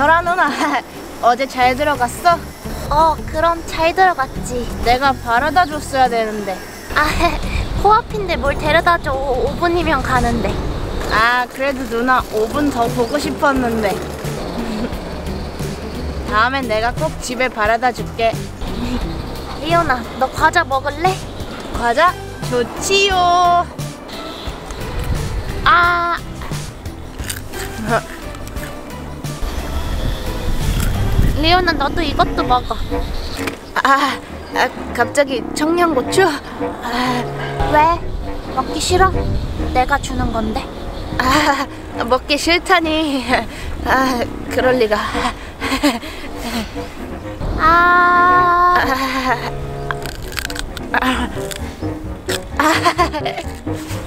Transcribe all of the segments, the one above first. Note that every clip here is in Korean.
설아 누나 어제 잘 들어갔어? 어, 그럼 잘 들어갔지. 내가 바라다 줬어야 되는데 아, 코앞인데 뭘 데려다 줘. 5분이면 가는데. 아 그래도 누나 5분 더 보고 싶었는데 다음엔 내가 꼭 집에 바라다 줄게 리오나, 너 과자 먹을래? 과자 좋지요 아, 리오나, 너도 이것도 먹어. 아, 아 갑자기 청양고추 아, 왜? 먹기 싫어? 내가 주는 건데. 아 먹기 싫다니 아 그럴 리가 아,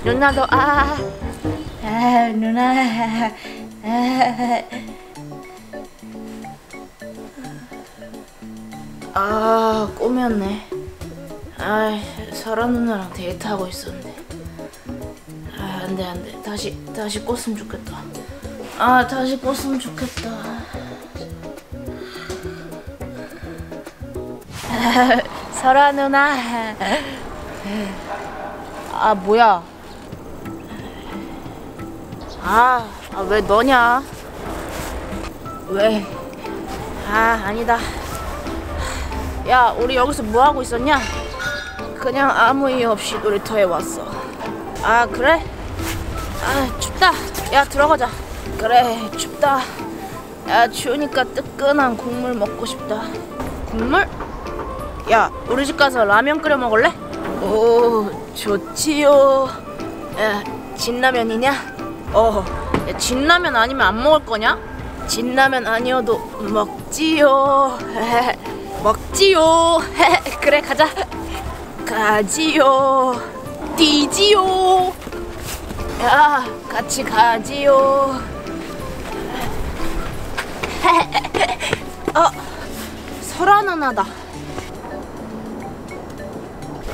누나도 아, 아 누나 아, 아 꼬였네. 아 설아 누나랑 데이트하고 있었는데 아 안돼 안돼. 다시 다시 꿨으면 좋겠다. 아 다시 꿨으면 좋겠다. 아, 설아 누나. 아 뭐야? 아, 아, 왜 너냐? 왜? 아, 아니다. 야, 우리 여기서 뭐 하고 있었냐? 그냥 아무 이유 없이 놀이터에 왔어. 아, 그래? 아, 춥다. 야, 들어가자. 그래, 춥다. 야, 추우니까 뜨끈한 국물 먹고 싶다. 국물? 야, 우리 집 가서 라면 끓여 먹을래? 오, 좋지요. 야, 진라면이냐? 어, 야, 진라면 아니면 안 먹을 거냐? 진라면 아니어도 먹지요. 먹지요. 그래, 가자. 가지요. 뛰지요. 야, 같이 가지요. 어, 설아 누나다.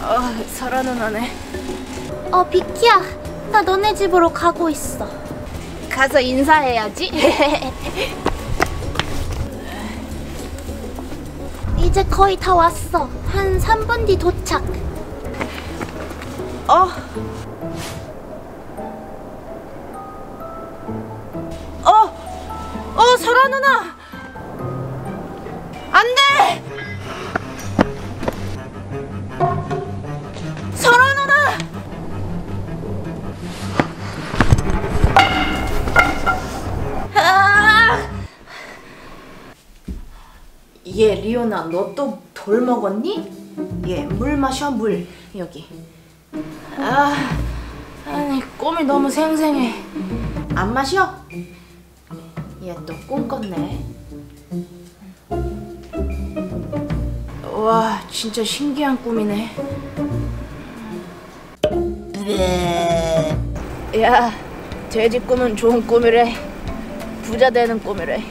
어, 설아 누나네. 어, 비키야. 나 너네 집으로 가고 있어. 가서 인사해야지. 이제 거의 다 왔어. 한 3분 뒤 도착. 어. 어. 어, 설아 누나. 얘 리오나 너 또 돌 먹었니? 얘물 마셔 물. 여기. 아 아니 꿈이 너무 생생해. 안 마셔? 얘 또 꿈 꿨네. 와 진짜 신기한 꿈이네. 야 돼지 꿈은 좋은 꿈이래. 부자 되는 꿈이래.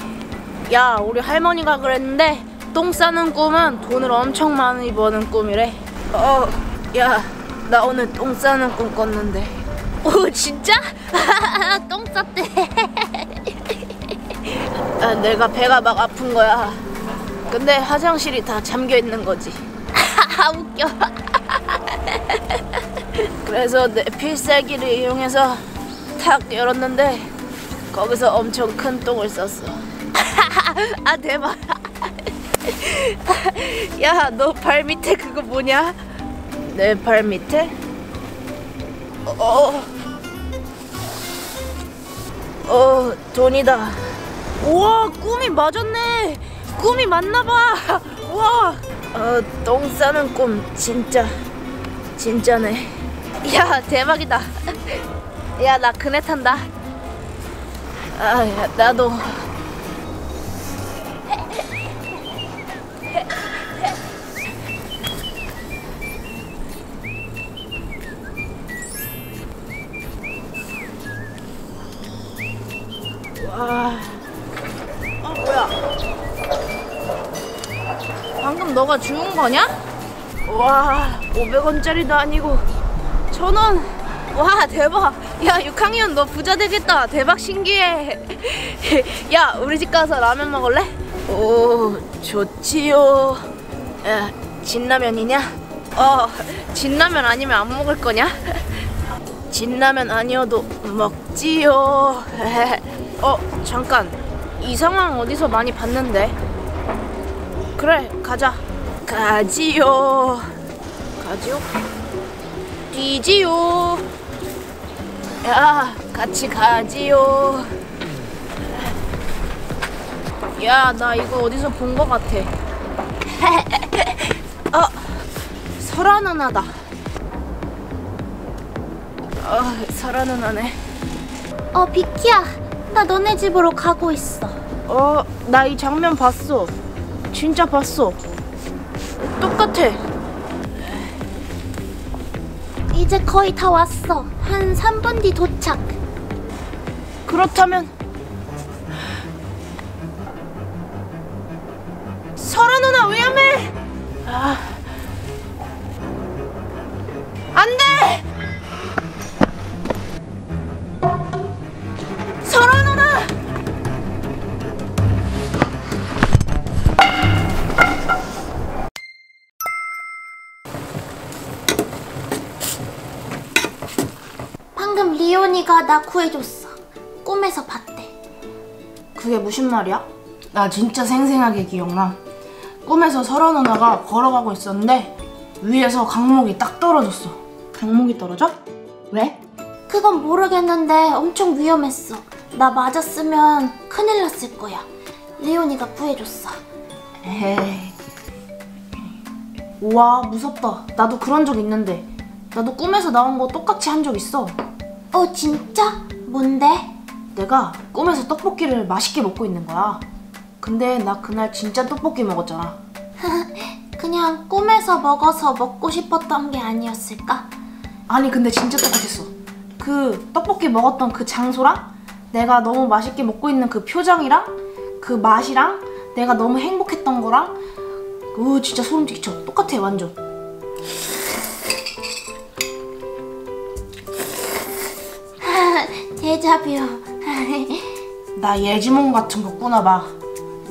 야 우리 할머니가 그랬는데 똥 싸는 꿈은 돈을 엄청 많이 버는 꿈이래 어 야 나 오늘 똥 싸는 꿈 꿨는데 오 진짜? 똥 쌌대. 아, 내가 배가 막 아픈 거야 근데 화장실이 다 잠겨 있는 거지 아, 웃겨. 그래서 내 필살기를 이용해서 탁 열었는데 거기서 엄청 큰 똥을 쌌어 아 대박 야 너 발 밑에 그거 뭐냐? 내 발 밑에? 어, 어. 돈이다. 우와 꿈이 맞았네. 꿈이 맞나봐. 우와. 어, 똥 싸는 꿈. 진짜. 진짜네. 야 대박이다. 야 나 그네 탄다. 아 야, 나도 방금 너가 주운 거냐? 와, 500원짜리도 아니고 천 원. 와, 대박. 야 6학년 너 부자 되겠다 대박 신기해 야 우리 집 가서 라면 먹을래? 오 좋지요 야 진라면이냐? 어 진라면 아니면 안 먹을 거냐? 진라면 아니어도 먹지요 어 잠깐 이 상황 어디서 많이 봤는데 그래 가자 가지요 가지요? 뛰지요 야, 같이 가지요. 야, 나 이거 어디서 본 거 같아. 어, 설아 누나다. 어, 설아 누나네. 어, 비키야. 나 너네 집으로 가고 있어. 어, 나 이 장면 봤어. 진짜 봤어. 똑같아. 이제 거의 다 왔어. 한 3분 뒤 도착. 그렇다면 설아 누나 위험해. 아, 리온이가 나 구해줬어. 꿈에서 봤대. 그게 무슨 말이야? 나 진짜 생생하게 기억나. 꿈에서 설아 누나가 걸어가고 있었는데 위에서 강목이 딱 떨어졌어. 강목이 떨어져? 왜? 그건 모르겠는데 엄청 위험했어. 나 맞았으면 큰일 났을 거야. 리온이가 구해줬어. 에이. 우와 무섭다. 나도 그런 적 있는데. 나도 꿈에서 나온 거 똑같이 한 적 있어. 어, 진짜? 뭔데? 내가 꿈에서 떡볶이를 맛있게 먹고 있는 거야. 근데 나 그날 진짜 떡볶이 먹었잖아. 그냥 꿈에서 먹어서 먹고 싶었던 게 아니었을까? 아니 근데 진짜 똑같았어. 그 떡볶이 먹었던 그 장소랑 내가 너무 맛있게 먹고 있는 그 표정이랑 그 맛이랑 내가 너무 행복했던 거랑 우 진짜 소름 끼쳐. 똑같아 완전. 데자뷰. 나 예지몽 같은 거 꾸나 봐.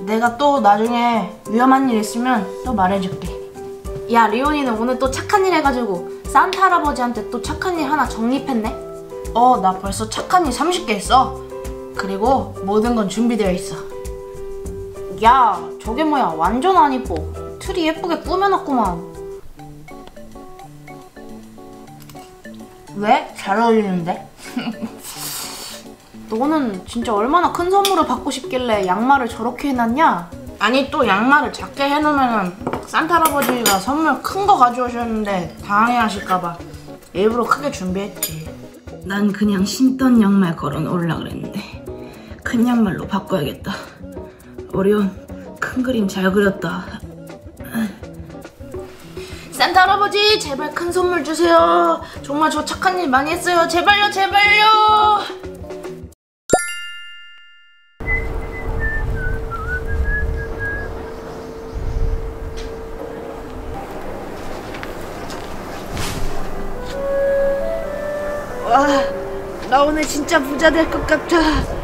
내가 또 나중에 위험한 일 있으면 또 말해줄게. 야 리온이는 오늘 또 착한 일 해가지고 산타 할아버지한테 또 착한 일 하나 적립했네. 어 나 벌써 착한 일 30개 했어. 그리고 모든 건 준비되어 있어. 야 저게 뭐야 완전 안 이뻐. 틀이 예쁘게 꾸며놨구만. 왜? 잘 어울리는데? 너는 진짜 얼마나 큰 선물을 받고 싶길래 양말을 저렇게 해놨냐? 아니 또 양말을 작게 해놓으면 산타 할아버지가 선물 큰 거 가져오셨는데 당황해하실까봐 일부러 크게 준비했지. 난 그냥 신던 양말 걸어놓으려 그랬는데 큰 양말로 바꿔야겠다. 오리온 큰 그림 잘 그렸다. 산타 할아버지 제발 큰 선물 주세요. 정말 저 착한 일 많이 했어요. 제발요 제발요. 나 오늘 진짜 부자 될 것 같아.